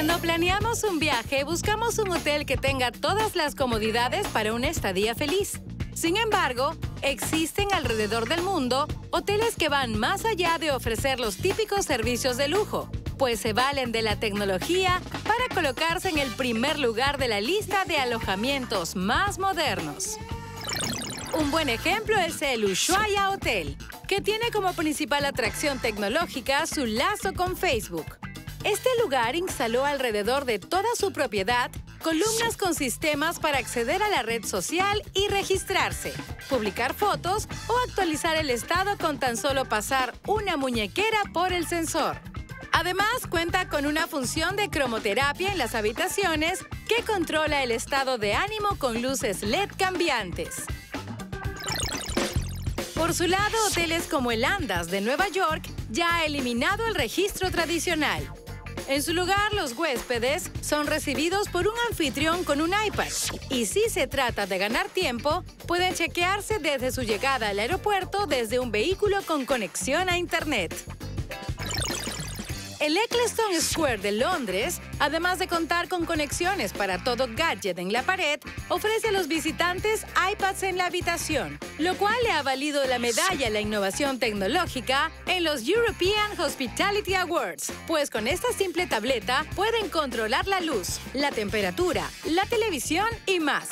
Cuando planeamos un viaje, buscamos un hotel que tenga todas las comodidades para una estadía feliz. Sin embargo, existen alrededor del mundo hoteles que van más allá de ofrecer los típicos servicios de lujo, pues se valen de la tecnología para colocarse en el primer lugar de la lista de alojamientos más modernos. Un buen ejemplo es el Ushuaia Hotel, que tiene como principal atracción tecnológica su lazo con Facebook. Este lugar instaló alrededor de toda su propiedad columnas con sistemas para acceder a la red social y registrarse, publicar fotos o actualizar el estado con tan solo pasar una muñequera por el sensor. Además, cuenta con una función de cromoterapia en las habitaciones que controla el estado de ánimo con luces LED cambiantes. Por su lado, hoteles como el Andas de Nueva York ya ha eliminado el registro tradicional. En su lugar, los huéspedes son recibidos por un anfitrión con un iPad. Y si se trata de ganar tiempo, pueden chequearse desde su llegada al aeropuerto desde un vehículo con conexión a Internet. El Eccleston Square de Londres, además de contar con conexiones para todo gadget en la pared, ofrece a los visitantes iPads en la habitación, lo cual le ha valido la medalla a la innovación tecnológica en los European Hospitality Awards, pues con esta simple tableta pueden controlar la luz, la temperatura, la televisión y más.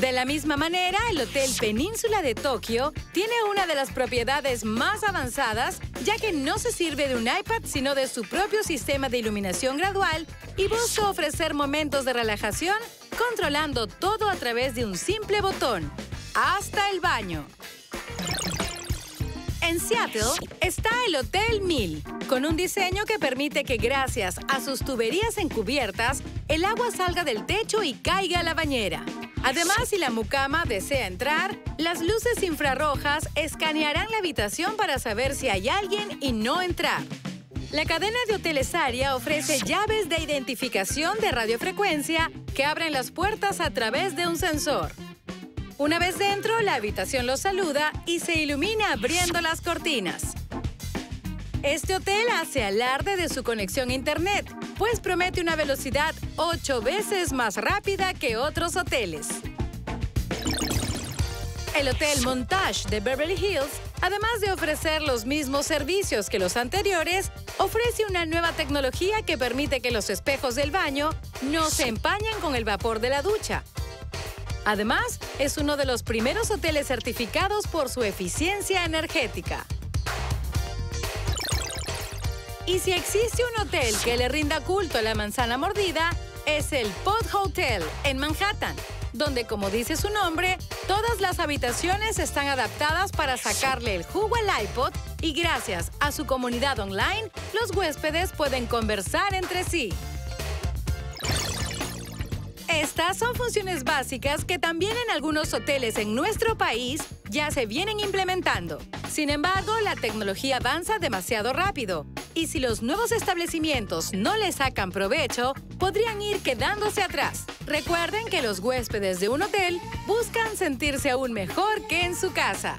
De la misma manera, el Hotel Península de Tokio tiene una de las propiedades más avanzadas, ya que no se sirve de un iPad, sino de su propio sistema de iluminación gradual y busca ofrecer momentos de relajación controlando todo a través de un simple botón, hasta el baño. En Seattle está el Hotel Mill, con un diseño que permite que gracias a sus tuberías encubiertas, el agua salga del techo y caiga a la bañera. Además, si la mucama desea entrar, las luces infrarrojas escanearán la habitación para saber si hay alguien y no entrar. La cadena de hoteles Aria ofrece llaves de identificación de radiofrecuencia que abren las puertas a través de un sensor. Una vez dentro, la habitación los saluda y se ilumina abriendo las cortinas. Este hotel hace alarde de su conexión a Internet, pues promete una velocidad ocho veces más rápida que otros hoteles. El Hotel Montage de Beverly Hills, además de ofrecer los mismos servicios que los anteriores, ofrece una nueva tecnología que permite que los espejos del baño no se empañen con el vapor de la ducha. Además, es uno de los primeros hoteles certificados por su eficiencia energética. Y si existe un hotel que le rinda culto a la manzana mordida, es el Pod Hotel en Manhattan, donde como dice su nombre, todas las habitaciones están adaptadas para sacarle el jugo al iPod y gracias a su comunidad online, los huéspedes pueden conversar entre sí. Estas son funciones básicas que también en algunos hoteles en nuestro país ya se vienen implementando. Sin embargo, la tecnología avanza demasiado rápido y si los nuevos establecimientos no le sacan provecho, podrían ir quedándose atrás. Recuerden que los huéspedes de un hotel buscan sentirse aún mejor que en su casa.